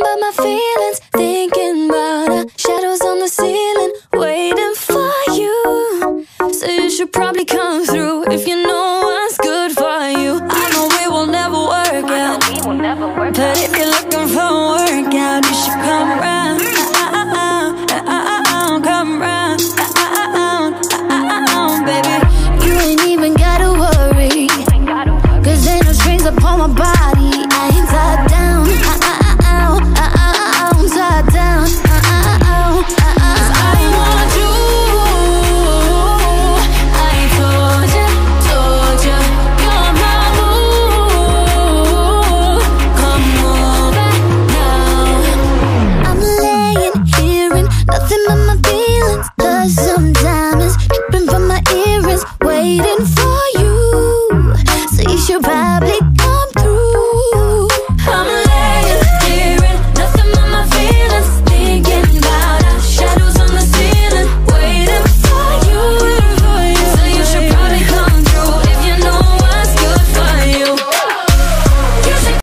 about my feelings, thinking about the shadows on the ceiling, waiting for you. So you should probably come through if you know what's good for you. I know we will never work out, but if you're looking for a workout, you should come around. Come around, baby. You ain't even gotta worry. Cause ain't no strings upon my body. nothing but my feelings Cause sometimes